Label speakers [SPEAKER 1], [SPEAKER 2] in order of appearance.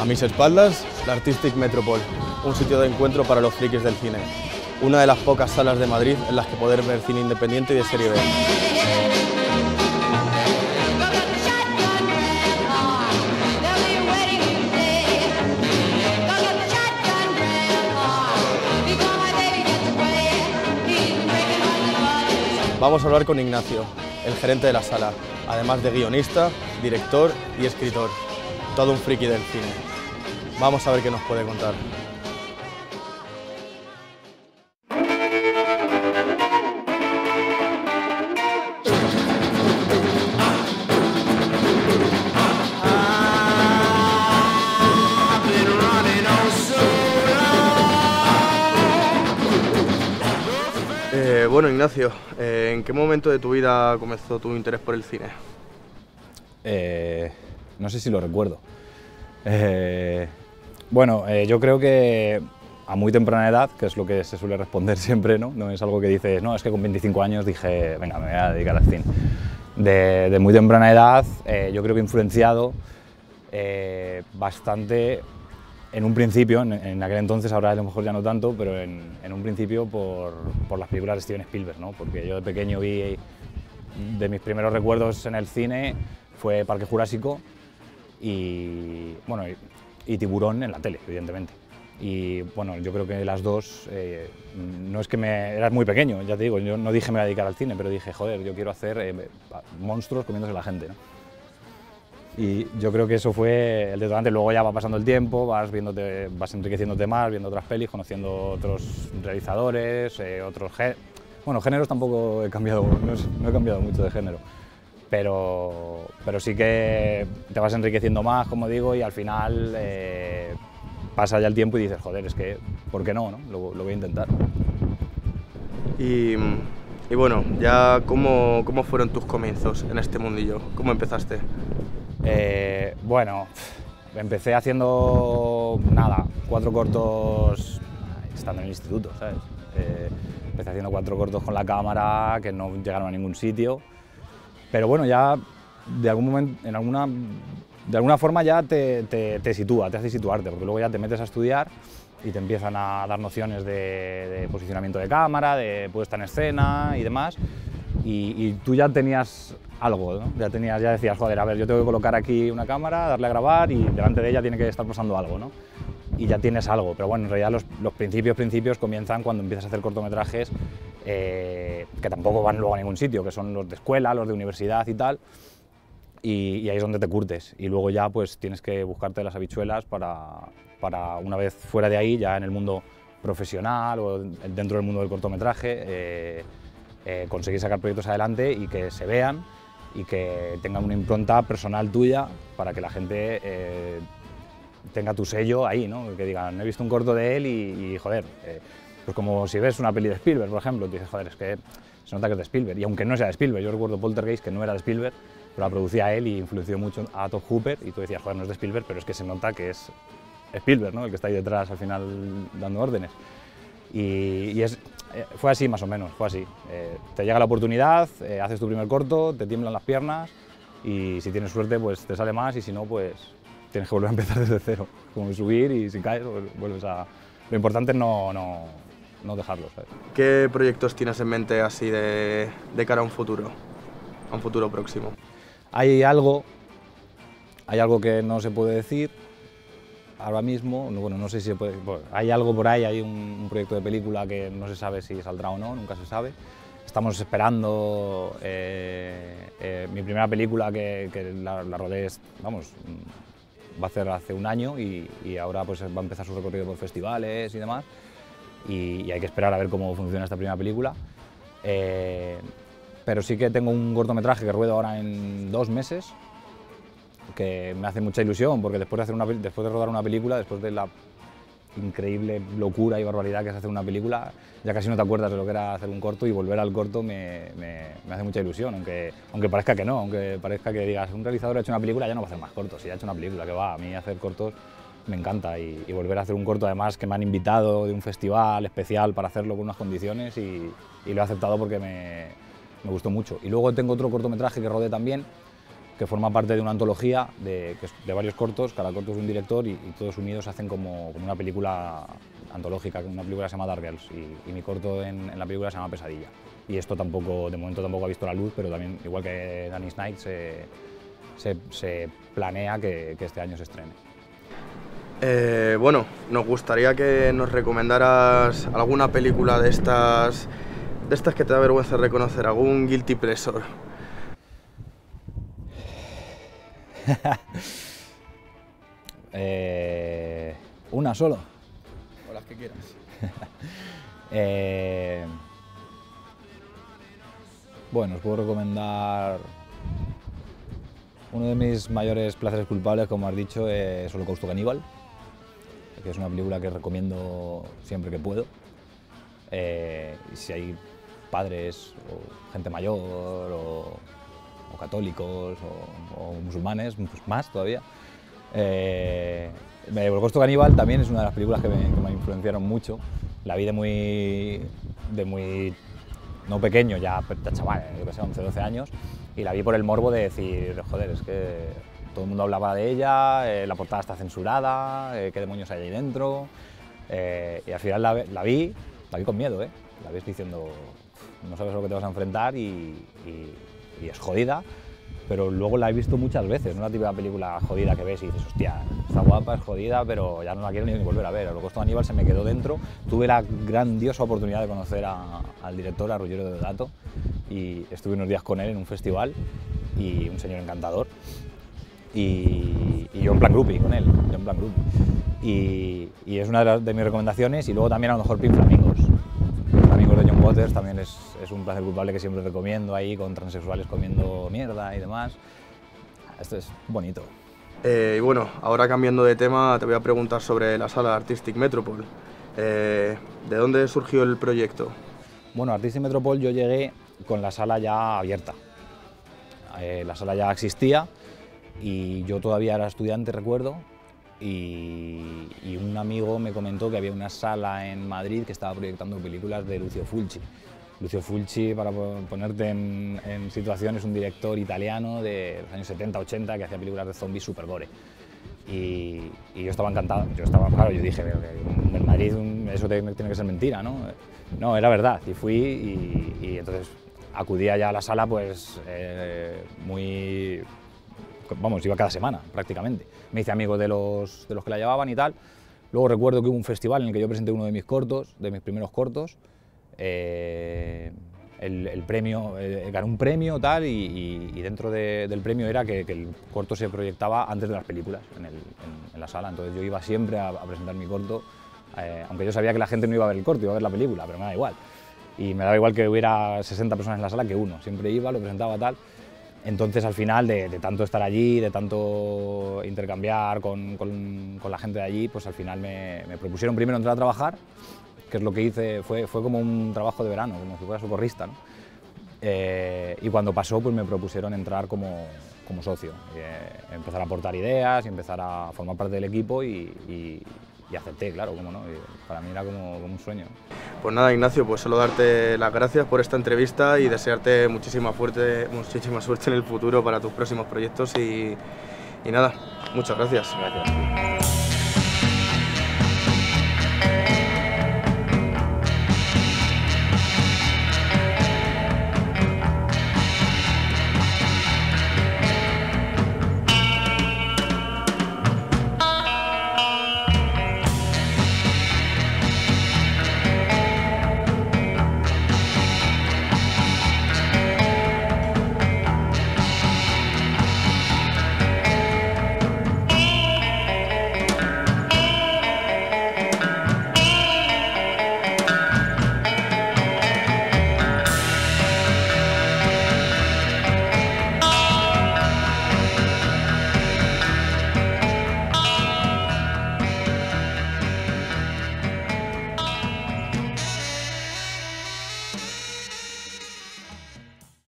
[SPEAKER 1] A mis espaldas, la Artistic Metropol, un sitio de encuentro para los frikis del cine. Una de las pocas salas de Madrid en las que poder ver cine independiente y de serie B. Vamos a hablar con Ignacio, el gerente de la sala, además de guionista, director y escritor. Todo un friki del cine. Vamos a ver qué nos puede contar. Eh, bueno, Ignacio, eh, ¿en qué momento de tu vida comenzó tu interés por el cine?
[SPEAKER 2] Eh, no sé si lo recuerdo. Eh, bueno, eh, yo creo que a muy temprana edad, que es lo que se suele responder siempre, ¿no? No es algo que dices, no, es que con 25 años dije, venga, me voy a dedicar al cine. De, de muy temprana edad, eh, yo creo que he influenciado bastante en un principio, en, en, aquel entonces, ahora a lo mejor ya no tanto, pero en, en un principio por, por, las películas de Steven Spielberg, ¿no? porque yo de pequeño vi, de mis primeros recuerdos en el cine fue Parque Jurásico y, bueno, y, y Tiburón en la tele, evidentemente. Y bueno, yo creo que las dos, eh, no es que me. Era muy pequeño, ya te digo, yo no dije me voy a dedicar al cine, pero dije, joder, yo quiero hacer eh, monstruos comiéndose la gente. ¿no? Y yo creo que eso fue el detonante. Luego ya va pasando el tiempo, vas, viéndote, vas enriqueciéndote más, viendo otras pelis, conociendo otros realizadores, eh, otros. Bueno, géneros tampoco he cambiado, no, es, no, he cambiado mucho de género, pero, pero sí que te vas enriqueciendo más, como digo, y al final eh, pasa ya el tiempo y dices, joder, es que, ¿por qué no? no? Lo, lo voy a intentar.
[SPEAKER 1] Y, y bueno, ya cómo, cómo fueron tus comienzos en este mundillo, ¿cómo empezaste?
[SPEAKER 2] Eh, bueno, empecé haciendo nada, cuatro cortos estando en el instituto, ¿sabes? Eh, empecé haciendo cuatro cortos con la cámara que no llegaron a ningún sitio, pero bueno, ya de algún momento, en alguna, de alguna forma ya te, te, te sitúa, te hace situarte, porque luego ya te metes a estudiar y te empiezan a dar nociones de, posicionamiento de cámara, de puesta en escena y demás, y, tú ya tenías algo, ya, tenías, ya decías, joder, a ver, yo tengo que colocar aquí una cámara, darle a grabar y delante de ella tiene que estar pasando algo, ¿no? Y ya tienes algo, pero bueno, en realidad los, los principios, principios comienzan cuando empiezas a hacer cortometrajes eh, que tampoco van luego a ningún sitio, que son los de escuela, los de universidad y tal, y, y ahí es donde te curtes. Y luego ya pues tienes que buscarte las habichuelas para, para una vez fuera de ahí, ya en el mundo profesional o dentro del mundo del cortometraje, eh, eh, conseguir sacar proyectos adelante y que se vean y que tengan una impronta personal tuya para que la gente eh, tenga tu sello ahí, ¿no? que digan, he visto un corto de él y, y joder, eh, pues como si ves una peli de Spielberg, por ejemplo, te dices, joder, es que se nota que es de Spielberg, y aunque no sea de Spielberg, yo recuerdo Poltergeist que no era de Spielberg, pero la producía él y influenció mucho a Top Hooper, y tú decías, joder, no es de Spielberg, pero es que se nota que es Spielberg, ¿no? el que está ahí detrás al final dando órdenes. Y, y es, eh, fue así más o menos, fue así. Eh, te llega la oportunidad, eh, haces tu primer corto, te tiemblan las piernas y si tienes suerte pues te sale más y si no pues tienes que volver a empezar desde cero, como subir y si caes pues, vuelves a... Lo importante es no, no, no dejarlo. ¿sabes?
[SPEAKER 1] ¿Qué proyectos tienes en mente así de, de cara a un futuro, a un futuro próximo?
[SPEAKER 2] Hay algo, hay algo que no se puede decir, ahora mismo, bueno, no sé si puede, bueno, hay algo por ahí, hay un, un, proyecto de película que no se sabe si saldrá o no, nunca se sabe. Estamos esperando eh, eh, mi primera película que, que la, la, rodé, vamos, va a ser hace un año y, y, ahora pues va a empezar su recorrido por festivales y demás. Y, y hay que esperar a ver cómo funciona esta primera película. Eh, pero sí que tengo un cortometraje que ruedo ahora en dos meses, que me hace mucha ilusión, porque después de, hacer una, después de rodar una película, después de la increíble locura y barbaridad que es hacer una película, ya casi no te acuerdas de lo que era hacer un corto y volver al corto me, me, me hace mucha ilusión, aunque, aunque parezca que no, aunque parezca que digas, un realizador ha hecho una película, ya no va a hacer más cortos, si ha hecho una película, que va, a mí hacer cortos me encanta y, volver a hacer un corto además que me han invitado de un festival especial para hacerlo con unas condiciones y, lo he aceptado porque me, me gustó mucho. Y luego tengo otro cortometraje que rodé también, que forma parte de una antología de, de varios cortos, cada corto es un director y, todos unidos hacen como, una película antológica, una película se llama Dark Girls y, mi corto en, la película se llama Pesadilla. Y esto tampoco, de momento tampoco ha visto la luz, pero también, igual que Danny Night, se, se, planea que, este año se estrene.
[SPEAKER 1] Eh, bueno, nos gustaría que nos recomendaras alguna película de estas, de estas que te da vergüenza reconocer, algún guilty pleasure.
[SPEAKER 2] Eh, una solo.
[SPEAKER 1] O las que quieras.
[SPEAKER 2] Eh, bueno, os puedo recomendar uno de mis mayores placeres culpables, como has dicho, es Holocausto Caníbal, que es una película que recomiendo siempre que puedo. Eh, si hay padres o gente mayor o o católicos o, musulmanes, pues más todavía. Eh, el Holocausto Caníbal también es una de las películas que me, influenciaron mucho. La vi de muy, de muy no pequeño, ya, chaval, yo que sé, 11, 12 años, y la vi por el morbo de decir, joder, es que todo el mundo hablaba de ella, eh, la portada está censurada, eh, qué demonios hay ahí dentro, y al final la, vi, la vi con miedo, ¿eh? la ves diciendo, no sabes lo que te vas a enfrentar y es jodida, pero luego la he visto muchas veces, no la típica película jodida que ves y dices, hostia, está guapa, es jodida, pero ya no la quiero ni volver a ver. El Holocausto de Aníbal se me quedó dentro. Tuve la grandiosa oportunidad de conocer al director, a Ruggiero de Dato, y estuve unos días con él en un festival, y un señor encantador. Y, yo en plan groupie con él, yo en plan groupie. Y, es una de, de, mis recomendaciones, y luego también a lo mejor Pin Flamingos también es, un placer culpable que siempre recomiendo ahí con transexuales comiendo mierda y demás. Esto es bonito.
[SPEAKER 1] Eh, y bueno, ahora cambiando de tema, te voy a preguntar sobre la sala Artistic Metropol. Eh, ¿De dónde surgió el proyecto?
[SPEAKER 2] Bueno, Artistic Metropol yo llegué con la sala ya abierta. Eh, la sala ya existía y yo todavía era estudiante, recuerdo, y, un amigo me comentó que había una sala en Madrid que estaba proyectando películas de Lucio Fulci. Lucio Fulci, para ponerte en, situación, es un director italiano de los años 70-80 que hacía películas de zombies super gore. Y, yo estaba encantado, yo estaba, claro, yo dije, en Madrid eso tiene que ser mentira, ¿no? No, era verdad, y fui y, entonces acudía ya a la sala pues eh, muy vamos, iba cada semana prácticamente. Me hice amigo de los, de los que la llevaban y tal. Luego recuerdo que hubo un festival en el que yo presenté uno de mis cortos, de mis primeros cortos. Eh, el, premio, eh, ganó un premio tal y, dentro del premio era que, el corto se proyectaba antes de las películas en, la sala. Entonces yo iba siempre a, presentar mi corto, eh, aunque yo sabía que la gente no iba a ver el corto, iba a ver la película, pero me da igual. Y me daba igual que hubiera 60 personas en la sala que uno. Siempre iba, lo presentaba tal. Entonces al final de, tanto estar allí, de tanto intercambiar con, la gente de allí, pues al final me, propusieron primero entrar a trabajar, que es lo que hice, fue, como un trabajo de verano, como si fuera socorrista. Eh, y cuando pasó, pues me propusieron entrar como, socio, eh, empezar a aportar ideas y empezar a formar parte del equipo y acepté, claro, cómo no, para mí era como, un sueño.
[SPEAKER 1] Pues nada, Ignacio, pues solo darte las gracias por esta entrevista y desearte muchísima, fuerte, muchísima suerte en el futuro para tus próximos proyectos y, y nada, muchas gracias.
[SPEAKER 2] Gracias.